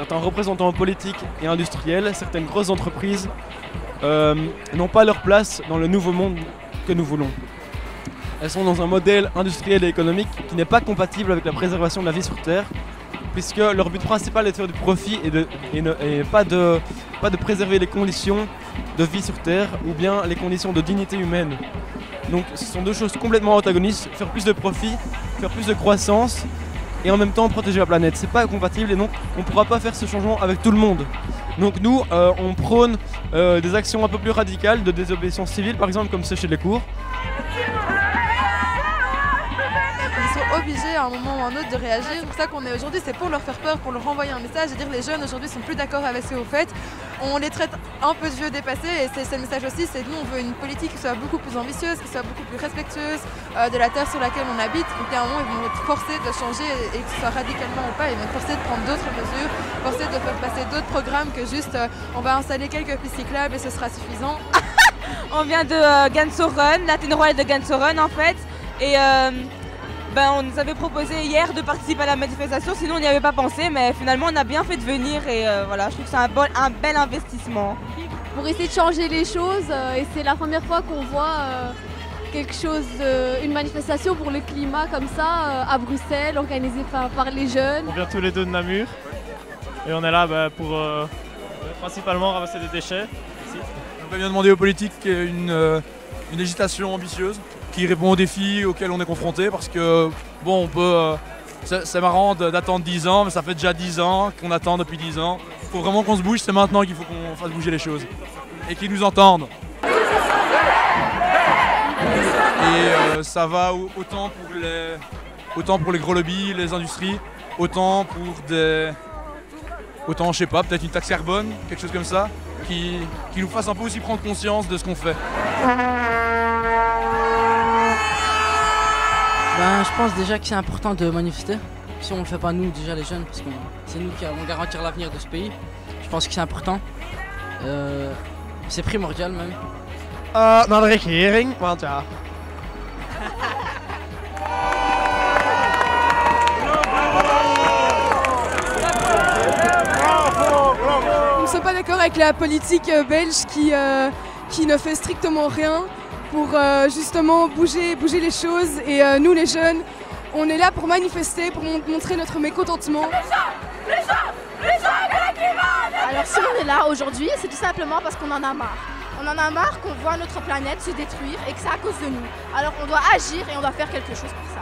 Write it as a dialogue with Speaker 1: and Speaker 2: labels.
Speaker 1: certains représentants politiques et industriels, certaines grosses entreprises euh, n'ont pas leur place dans le nouveau monde que nous voulons. Elles sont dans un modèle industriel et économique qui n'est pas compatible avec la préservation de la vie sur Terre, puisque leur but principal est de faire du profit et, de, et ne- et pas, de, pas de préserver les conditions de vie sur Terre ou bien les conditions de dignité humaine. Donc ce sont deux choses complètement antagonistes, faire plus de profit, faire plus de croissance et en même temps protéger la planète. C'est pas compatible et donc on pourra pas faire ce changement avec tout le monde. Donc nous, euh, on prône euh, des actions un peu plus radicales de désobéissance civile, par exemple comme sécher les cours.
Speaker 2: À un moment ou à un autre de réagir. C'est pour ça qu'on est aujourd'hui, c'est pour leur faire peur, pour leur renvoyer un message et dire les jeunes aujourd'hui sont plus d'accord avec ce que vous faites. On les traite un peu de vieux dépassés et c'est le message aussi, c'est nous on veut une politique qui soit beaucoup plus ambitieuse, qui soit beaucoup plus respectueuse euh, de la terre sur laquelle on habite. Donc à un moment ils vont être forcés de changer et, que ce soit radicalement ou pas, ils vont être forcés de prendre d'autres mesures, forcés de faire passer d'autres programmes que juste euh, on va installer quelques pistes cyclables et ce sera suffisant.
Speaker 3: On vient de euh, Gansoren, la de Gansoren en fait. Et euh, ben, on nous avait proposé hier de participer à la manifestation, sinon on n'y avait pas pensé, mais finalement on a bien fait de venir et euh, voilà, je trouve que c'est un, bon- un bel investissement.
Speaker 4: pour essayer de changer les choses. euh, et c'est la première fois qu'on voit euh, quelque chose, une manifestation pour le climat comme ça euh, à Bruxelles, organisée par, par les jeunes.
Speaker 5: On vient tous les deux de Namur et on est là bah, pour euh, principalement ramasser des déchets.
Speaker 6: On va bien demander aux politiques une, une législation ambitieuse qui répond aux défis auxquels on est confronté parce que bon on peut euh, c'est c'est marrant d'attendre 10 ans mais ça fait déjà 10 ans qu'on attend depuis 10 ans. Il faut vraiment qu'on se bouge, c'est maintenant qu'il faut qu'on fasse bouger les choses et qu'ils nous entendent. Et euh, ça va au- autant pour les autant pour les gros lobbies, les industries, autant pour des autant je sais pas, peut-être une taxe carbone, quelque chose comme ça, qui, qui nous fasse un peu aussi prendre conscience de ce qu'on fait.
Speaker 7: Ben, je pense déjà que c'est important de manifester. Si on ne le fait pas nous, déjà les jeunes, parce que c'est nous qui allons garantir l'avenir de ce pays. Je pense que c'est important. Euh, c'est primordial même.
Speaker 1: Uh, naar de regering, want ja.
Speaker 2: Nous ne sommes pas d'accord avec la politique euh, belge qui, euh, qui ne fait strictement rien pour euh, justement bouger, bouger les choses. Et euh, nous, les jeunes, on est là pour manifester, pour montrer notre mécontentement.
Speaker 4: Les gens, les gens, les gens Alors si on est là aujourd'hui, c'est tout simplement parce qu'on en a marre. On en a marre qu'on voit notre planète se détruire et que c'est à cause de nous. Alors on doit agir et on doit faire quelque chose pour ça.